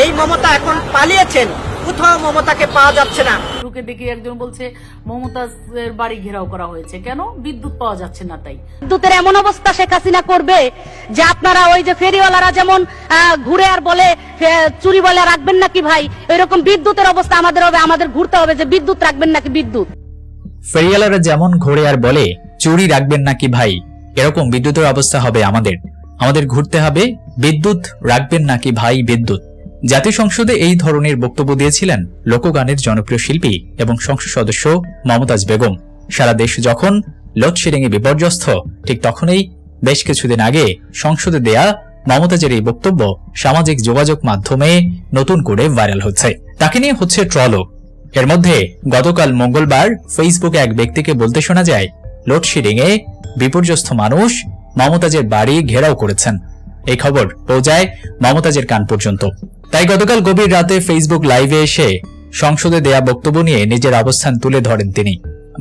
এই মমতা এখন পালিয়েছেন। কোথাও মমতাকে পাওয়া যাচ্ছে না। ঢুকে দেখি একজন বলছে মমতাজের বাড়ি ঘেরাও করা হয়েছে। কেন? বিদ্যুৎ পাওয়া যাচ্ছে না তাই। বিদ্যুতের এমন অবস্থা শেখ হাসিনা করবে যে আপনারা ওই যে ফেরিওয়ালারা যেমন ঘুরে আর বলে চুরি বলে রাখবেন নাকি ভাই? এরকম বিদ্যুতের অবস্থা আমাদের হবে আমাদের ঘুরতে হবে যে বিদ্যুৎ রাখবেন নাকি বিদ্যুৎ? ফেরিয়ালারা যেমন ঘোরে আর বলে চুরি রাখবেন নাকি ভাই? এরকম বিদ্যুতের অবস্থা হবে আমাদের। আমাদের ঘুরতে হবে বিদ্যুৎ রাখবেন নাকি ভাই বিদ্যুৎ? জাতীয় সংসদে এই ধরনের বক্তব্য দিয়েছিলেন লোকগানের জনপ্রিয় শিল্পী এবং সংসদ সদস্য মমতাজ বেগম। সারা দেশ যখন লোডশেডিং এ বিপর্যস্ত, ঠিক তখনই বেশ কিছুদিন আগে সংসদে দেয়া মমতাজের এই বক্তব্য সামাজিক যোগাযোগ মাধ্যমে নতুন করে ভাইরাল হচ্ছে। তাকে নিয়ে হচ্ছে ট্রলও। এর মধ্যে গতকাল মঙ্গলবার ফেসবুকে এক ব্যক্তিকে বলতে শোনা যায় লোডশেডিং এ বিপর্যস্ত মানুষ মমতাজের বাড়ি ঘেরাও করেছেন। এই খবর পৌঁছায় মমতাজের কান পর্যন্ত। তাই গতকাল গভীর রাতে ফেসবুক লাইভে এসে সংসদে দেয়া বক্তব্য নিয়ে নিজের অবস্থান তুলে ধরেন তিনি।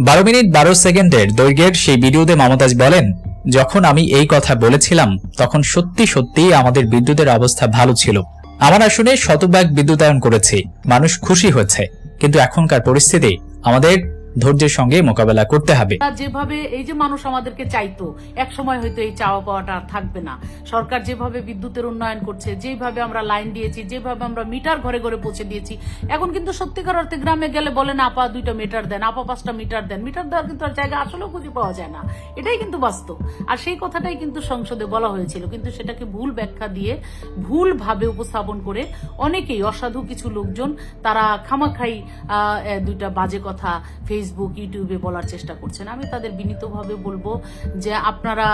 বারো মিনিট বারো সেকেন্ডের দৈর্ঘ্যের সেই ভিডিওতে মমতাজ বলেন, যখন আমি এই কথা বলেছিলাম, তখন সত্যি সত্যি আমাদের বিদ্যুতের অবস্থা ভালো ছিল। আমার আসনে শতভাগ বিদ্যুতায়ন করেছি, মানুষ খুশি হয়েছে। কিন্তু এখনকার পরিস্থিতি আমাদের ধৈর্যের সঙ্গে মোকাবেলা করতে হবে। যেভাবে, এই যে মানুষ আমাদেরকে চাইতো এক সময় হয়তো এই চাওয়া পাওয়াটা থাকবে না। সরকার যেভাবে বিদ্যুতের উন্নয়ন করছে, যেভাবে আমরা লাইন দিয়েছি, যেভাবে আমরা মিটার ঘরে ঘরে পৌঁছে দিয়েছি, এখন কিন্তু সত্যিকার অর্থে গ্রামে গেলে বলেন আপা দুইটা মিটার দেন, আপা পাঁচটা মিটার দেন। মিটার দেওয়ার কিন্তু আর জায়গা আসলেও খুঁজে পাওয়া যায় না। এটাই কিন্তু বাস্তব। আর সেই কথাটাই কিন্তু সংসদে বলা হয়েছিল। কিন্তু সেটাকে ভুল ব্যাখ্যা দিয়ে ভুল ভাবে উপস্থাপন করে অনেকেই, অসাধু কিছু লোকজন, তারা খামাখাই দুইটা বাজে কথা ফেসবুক ইউটিউবে বলার চেষ্টা করছেন। আমি তাদের বিনীতভাবে বলব যে আপনারা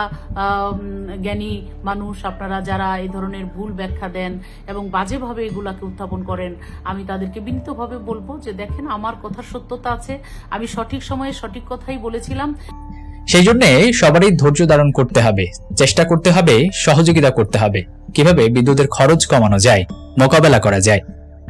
জ্ঞানী মানুষ, আপনারা যারা এই ধরনের ভুল ব্যাখ্যা দেন এবং বাজেভাবে এগুলাকে উত্থাপন করেন, আমি তাদেরকে বিনীতভাবে বলব যে দেখেন, আমার কথার সত্যতা আছে, আমি সঠিক সময়ে সঠিক কথাই বলেছিলাম। সেই জন্য সবারই ধৈর্য ধারণ করতে হবে, চেষ্টা করতে হবে, সহযোগিতা করতে হবে। কীভাবে? বিদ্যুতের খরচ কমানো যায়, মোকাবেলা করা যায়।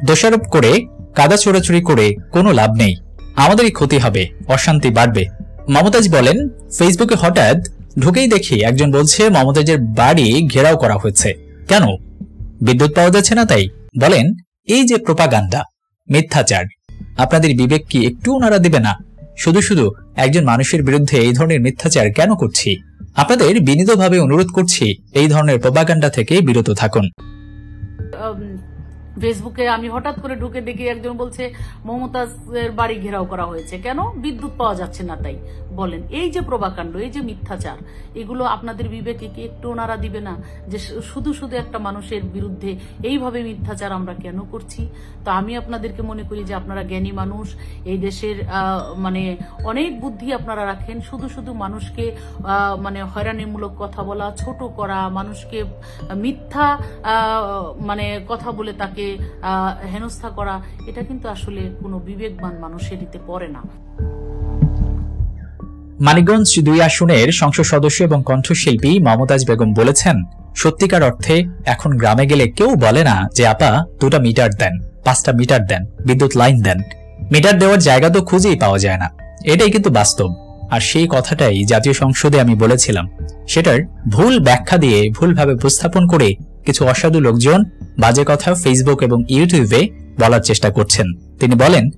দোষারোপ করে, কাদা ছোড়াছুড়ি করে কোনো লাভ নেই। আমাদেরই ক্ষতি হবে অশান্তি বাড়বে। মমতাজ বলেন ফেসবুকে হঠাৎ ঢুকেই দেখি একজন বলছে মমতাজের বাড়ি ঘেরাও করা হয়েছে। কেন? বিদ্যুৎ পাওয়া যাচ্ছে না তাই। বলেন এই যে প্রোপাগান্ডা মিথ্যাচার আপনাদের বিবেক কি একটু ওনারা দেবে না? শুধু শুধু একজন মানুষের বিরুদ্ধে এই ধরনের মিথ্যাচার কেন করছি? আপনাদের বিনীতভাবে অনুরোধ করছি এই ধরনের প্রপাগান্ডা থেকে বিরত থাকুন। আম, ফেসবুকে আমি হঠাৎ করে ঢুকে দেখি একজন বলছে, মমতাজের বাড়ি ঘেরাও করা হয়েছে। কেন? বিদ্যুৎ পাওয়া যাচ্ছে না তাই। বলেন, এই যে প্রভাকাণ্ড, এই যে মিথ্যাচার, এগুলো আপনাদের বিবেকে কি একটু ওনারা দিবে না? যে শুধু শুধু একটা মানুষের বিরুদ্ধে এইভাবে মিথ্যাচার আমরা কেন করছি? তো আমি আপনাদেরকে মনে করি যে আপনারা জ্ঞানী মানুষ, এই দেশের মানে অনেক বুদ্ধি আপনারা রাখেন। শুধু শুধু মানুষকে মানে হয়রানিমূলক কথা বলা, ছোট করা, মানুষকে মিথ্যা মানে কথা বলে তাকে হেনস্থা করা, এটা কিন্তু আসলে কোনো বিবেকবান মানুষের দিতে পড়ে না। মানিকগঞ্জ দুই আসনের সংসদ সদস্য এবং কণ্ঠশিল্পী মমতাজ বেগম বলেছেন, সত্যিকার অর্থে এখন গ্রামে গেলে কেউ বলে না যে, আপা, দুটা মিটার দেন, পাঁচটা মিটার দেন, বিদ্যুৎ লাইন দেন। মিটার দেওয়ার জায়গা তো খুঁজেই পাওয়া যায় না। এটাই কিন্তু বাস্তব। আর সেই কথাটাই জাতীয় সংসদে আমি বলেছিলাম। সেটার ভুল ব্যাখ্যা দিয়ে ভুলভাবে উপস্থাপন করে কিছু অসাধু লোকজন বাজে কথা ফেসবুক এবং ইউটিউবে বলার চেষ্টা করছেন। তিনি বলেন,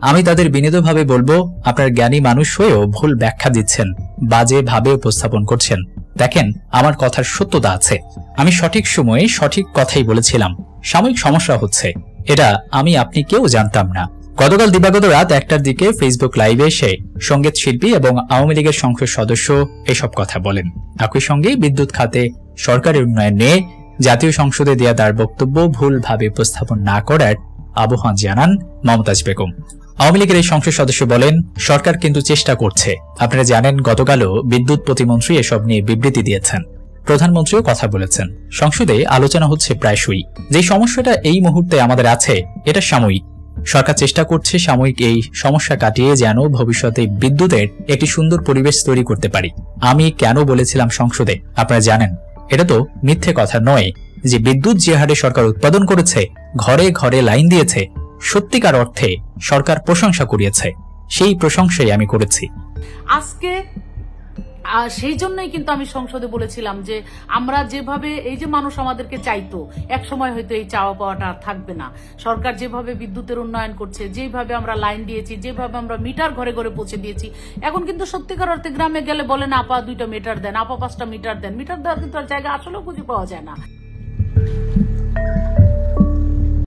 আমি তাদের বিনীতভাবে বলব, আপনার জ্ঞানী মানুষ হয়েও ভুল ব্যাখ্যা দিচ্ছেন, বাজে ভাবে উপস্থাপন করছেন। দেখেন, আমার কথার সত্যতা আছে। আমি সঠিক সময়ে সঠিক কথাই বলেছিলাম। সাময়িক সমস্যা হচ্ছে। এটা আমি আপনি কেউ জানতাম না। গতকাল দিবাগত রাত একটার দিকে ফেসবুক লাইভে এসে সংগীত শিল্পী এবং আওয়ামী লীগের সংসদ সদস্য এসব কথা বলেন। একই সঙ্গে বিদ্যুৎ খাতে সরকারের উন্নয়ন নিয়ে জাতীয় সংসদে দেয়া তার বক্তব্য ভুলভাবে উপস্থাপন না করার আহ্বান জানান মমতাজ বেগম। আওয়ামী লীগের এই সংসদ সদস্য বলেন, সরকার কিন্তু চেষ্টা করছে। আপনারা জানেন, গতকালও বিদ্যুৎ প্রতিমন্ত্রী এসব নিয়ে বিবৃতি দিয়েছেন। প্রধানমন্ত্রীও কথা বলেছেন। সংসদে আলোচনা হচ্ছে প্রায়শই। যে সমস্যাটা এই মুহূর্তে আমাদের আছে, এটা সাময়িক। সরকার চেষ্টা করছে সাময়িক এই সমস্যা কাটিয়ে যেন ভবিষ্যতে বিদ্যুতের একটি সুন্দর পরিবেশ তৈরি করতে পারি। আমি কেন বলেছিলাম সংসদে? আপনারা জানেন। এটা তো মিথ্যে কথা নয় যে বিদ্যুৎ যে হারে সরকার উৎপাদন করেছে, ঘরে ঘরে লাইন দিয়েছে। সত্যিকার অর্থে সরকার প্রশংসা করিয়েছে সেই প্রশংসাই আমি করেছি। আজকে আর সেই জন্যই কিন্তু আমি সংসদে বলেছিলাম যে আমরা যেভাবে এই যে মানুষ আমাদেরকে চাইতো এক সময় হয়তো এই চাওয়া পাওয়াটা আর থাকবে না। সরকার যেভাবে বিদ্যুতের উন্নয়ন করছে, যেভাবে আমরা লাইন দিয়েছি, যেভাবে আমরা মিটার ঘরে ঘরে পৌঁছে দিয়েছি, এখন কিন্তু সত্যিকার অর্থে গ্রামে গেলে বলেন আপা দুইটা মিটার দেন, আপা পাঁচটা মিটার দেন। মিটার দেওয়ার কিন্তু আর জায়গা আসলেও খুঁজে পাওয়া যায় না।